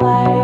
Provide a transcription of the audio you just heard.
Bye.